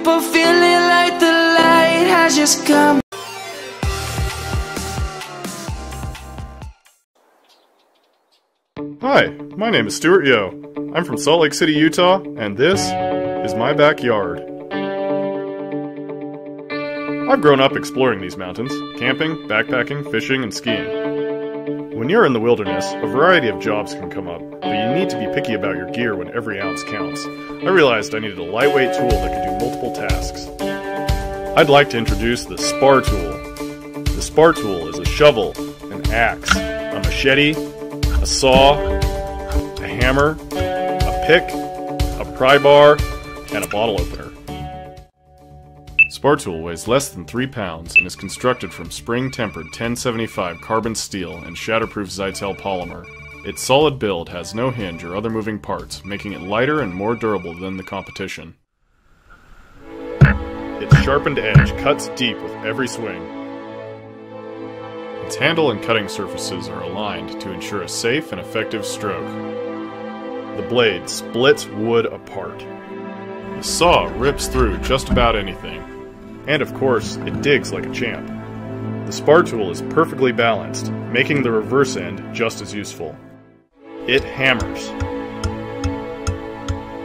people feeling like the light has just come. Hi, my name is Stuart Yo. I'm from Salt Lake City, Utah, and this is my backyard. I've grown up exploring these mountains, camping, backpacking, fishing, and skiing. When you're in the wilderness, a variety of jobs can come up, but you need to be picky about your gear when every ounce counts. I realized I needed a lightweight tool that could do multiple tasks. I'd like to introduce the Spar Tool. The Spar Tool is a shovel, an axe, a machete, a saw, a hammer, a pick, a pry bar, and a bottle opener. Spar Tool weighs less than 3 pounds and is constructed from spring-tempered 1075 carbon steel and shatterproof Zytel polymer. Its solid build has no hinge or other moving parts, making it lighter and more durable than the competition. Its sharpened edge cuts deep with every swing. Its handle and cutting surfaces are aligned to ensure a safe and effective stroke. The blade splits wood apart. The saw rips through just about anything. And of course, it digs like a champ. The spar tool is perfectly balanced, making the reverse end just as useful. It hammers.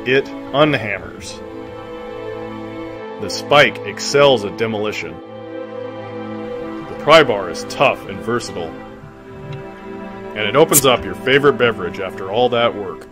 It unhammers. The spike excels at demolition. The pry bar is tough and versatile. And it opens up your favorite beverage after all that work.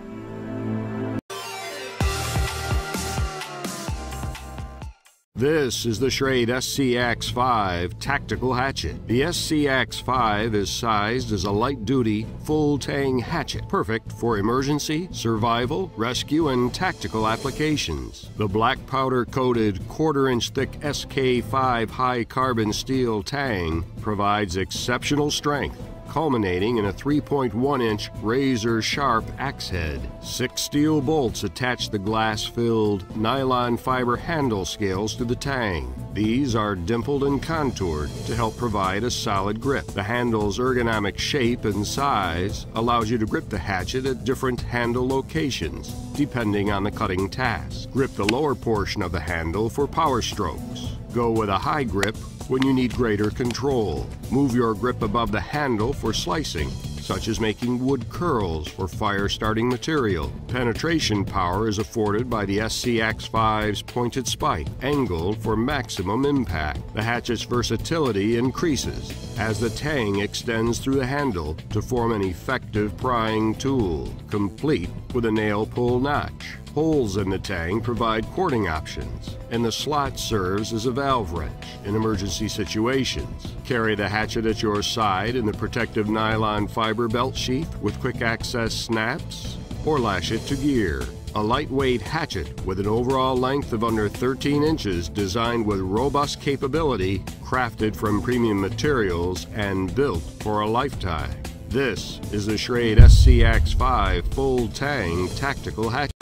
This is the Schrade SCX-5 Tactical Hatchet. The SCX-5 is sized as a light-duty, full-tang hatchet, perfect for emergency, survival, rescue, and tactical applications. The black powder-coated, quarter-inch thick SK5 high-carbon steel tang provides exceptional strength culminating in a 3.1 inch razor sharp axe head. Six steel bolts attach the glass filled nylon fiber handle scales to the tang. These are dimpled and contoured to help provide a solid grip. The handle's ergonomic shape and size allows you to grip the hatchet at different handle locations, depending on the cutting task. Grip the lower portion of the handle for power strokes. Go with a high grip when you need greater control. Move your grip above the handle for slicing, such as making wood curls for fire starting material. Penetration power is afforded by the SCX-5's pointed spike, angled for maximum impact. The hatchet's versatility increases as the tang extends through the handle to form an effective prying tool, complete with a nail pull notch. Holes in the tang provide cording options, and the slot serves as a valve wrench in emergency situations. Carry the hatchet at your side in the protective nylon fiber belt sheath with quick access snaps, or lash it to gear. A lightweight hatchet with an overall length of under 13 inches designed with robust capability, crafted from premium materials, and built for a lifetime. This is the Schrade SCX-5 Full Tang Tactical Hatchet.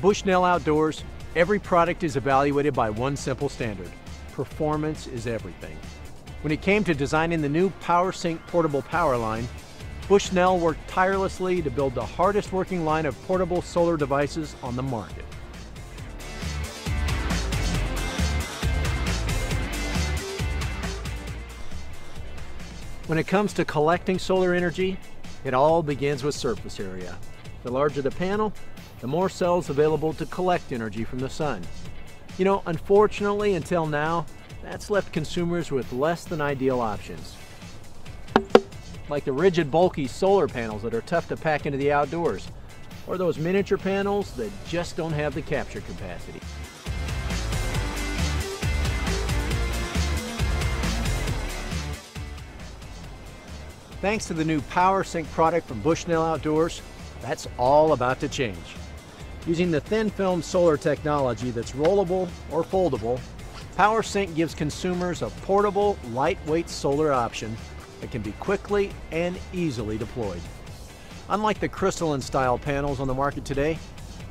Bushnell Outdoors, every product is evaluated by one simple standard performance is everything. When it came to designing the new PowerSync portable power line, Bushnell worked tirelessly to build the hardest working line of portable solar devices on the market. When it comes to collecting solar energy, it all begins with surface area. The larger the panel, the more cells available to collect energy from the sun. You know, unfortunately, until now, that's left consumers with less than ideal options. Like the rigid, bulky solar panels that are tough to pack into the outdoors, or those miniature panels that just don't have the capture capacity. Thanks to the new PowerSync product from Bushnell Outdoors, that's all about to change. Using the thin film solar technology that's rollable or foldable, PowerSync gives consumers a portable, lightweight solar option that can be quickly and easily deployed. Unlike the crystalline style panels on the market today,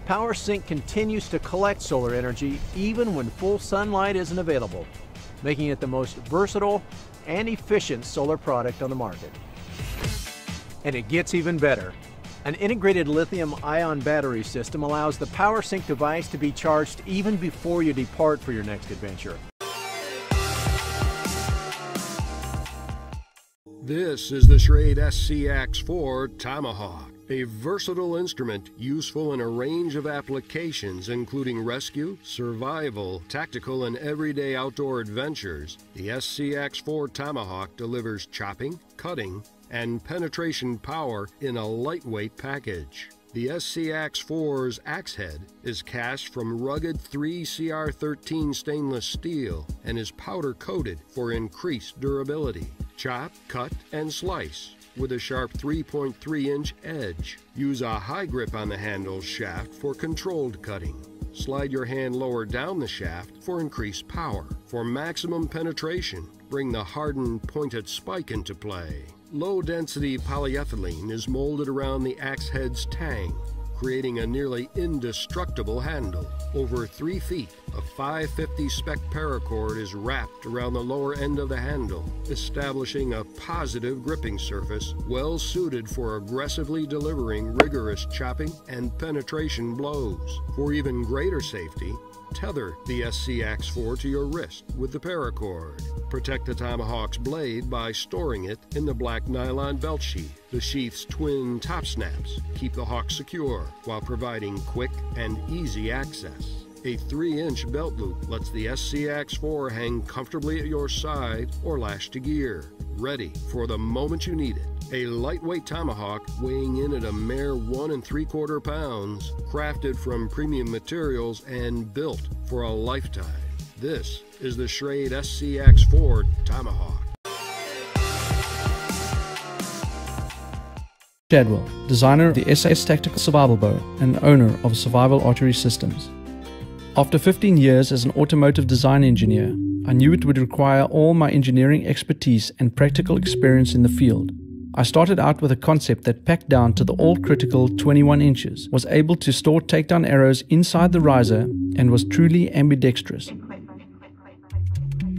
PowerSync continues to collect solar energy even when full sunlight isn't available, making it the most versatile and efficient solar product on the market. And it gets even better. An integrated lithium ion battery system allows the PowerSync device to be charged even before you depart for your next adventure. This is the Schrade SCX4 Tomahawk, a versatile instrument useful in a range of applications including rescue, survival, tactical, and everyday outdoor adventures. The SCX4 Tomahawk delivers chopping, cutting, and penetration power in a lightweight package. The SCX4's axe head is cast from rugged 3CR13 stainless steel and is powder coated for increased durability. Chop, cut, and slice with a sharp 3.3 inch edge. Use a high grip on the handle shaft for controlled cutting. Slide your hand lower down the shaft for increased power. For maximum penetration, bring the hardened pointed spike into play. Low density polyethylene is molded around the axe head's tang, creating a nearly indestructible handle. Over 3 feet of 550 spec paracord is wrapped around the lower end of the handle, establishing a positive gripping surface well suited for aggressively delivering rigorous chopping and penetration blows. For even greater safety, Tether the SCX4 to your wrist with the paracord. Protect the Tomahawk's blade by storing it in the black nylon belt sheath. The sheath's twin top snaps keep the hawk secure while providing quick and easy access. A 3-inch belt loop lets the SCX4 hang comfortably at your side or lash to gear, ready for the moment you need it. A lightweight tomahawk weighing in at a mere one and three quarter pounds, crafted from premium materials and built for a lifetime. This is the Schrade SCX4 Tomahawk. Shadwell, designer of the SAS Tactical Survival Bow and owner of Survival Archery Systems. After 15 years as an automotive design engineer, I knew it would require all my engineering expertise and practical experience in the field. I started out with a concept that packed down to the all critical 21 inches, was able to store takedown arrows inside the riser, and was truly ambidextrous.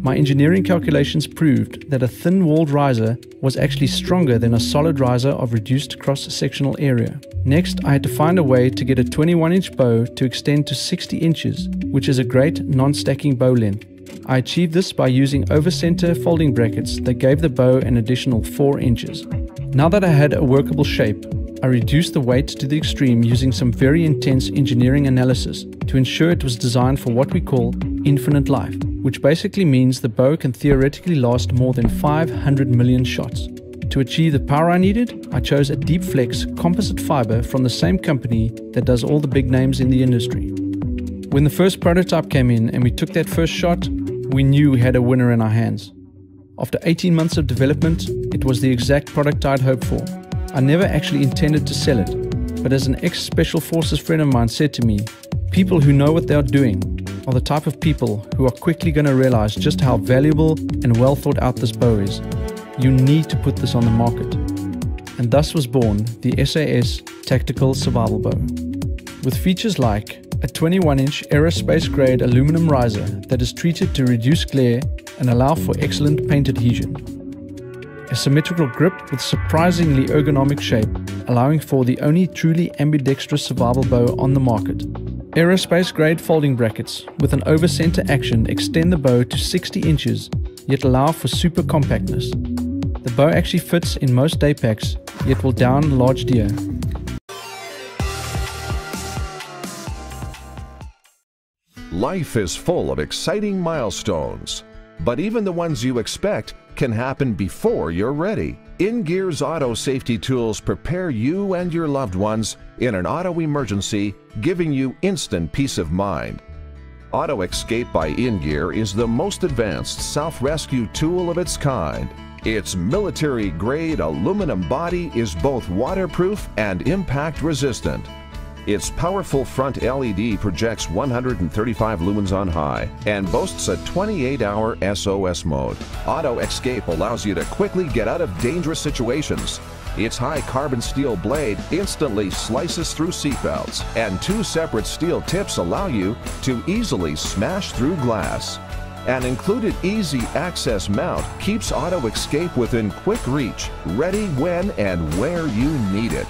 My engineering calculations proved that a thin walled riser was actually stronger than a solid riser of reduced cross sectional area. Next, I had to find a way to get a 21 inch bow to extend to 60 inches, which is a great non stacking bow length. I achieved this by using over-center folding brackets that gave the bow an additional 4 inches. Now that I had a workable shape, I reduced the weight to the extreme using some very intense engineering analysis to ensure it was designed for what we call infinite life, which basically means the bow can theoretically last more than 500 million shots. To achieve the power I needed, I chose a deep flex composite fiber from the same company that does all the big names in the industry. When the first prototype came in and we took that first shot, we knew we had a winner in our hands. After 18 months of development, it was the exact product I'd hoped for. I never actually intended to sell it, but as an ex Special Forces friend of mine said to me, people who know what they are doing are the type of people who are quickly going to realize just how valuable and well thought out this bow is. You need to put this on the market. And thus was born the SAS Tactical Survival Bow. With features like a 21 inch aerospace grade aluminum riser that is treated to reduce glare and allow for excellent paint adhesion. A symmetrical grip with surprisingly ergonomic shape, allowing for the only truly ambidextrous survival bow on the market. Aerospace grade folding brackets with an over center action extend the bow to 60 inches, yet allow for super compactness. The bow actually fits in most day packs, yet will down large deer. Life is full of exciting milestones, but even the ones you expect can happen before you're ready. InGear's auto safety tools prepare you and your loved ones in an auto emergency, giving you instant peace of mind. Auto Escape by InGear is the most advanced self-rescue tool of its kind. Its military-grade aluminum body is both waterproof and impact resistant. Its powerful front LED projects 135 lumens on high and boasts a 28-hour SOS mode. Auto Escape allows you to quickly get out of dangerous situations. Its high carbon steel blade instantly slices through seatbelts, and two separate steel tips allow you to easily smash through glass. An included easy access mount keeps Auto Escape within quick reach, ready when and where you need it.